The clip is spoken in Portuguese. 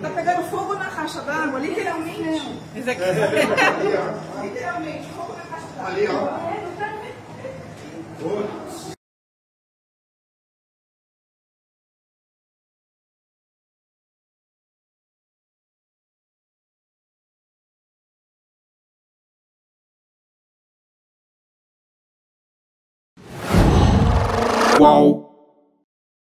Tá pegando fogo na caixa d'água, literalmente. Esse aqui. Ali, ó. Literalmente, fogo na caixa d'água. Ali, ó. Qual?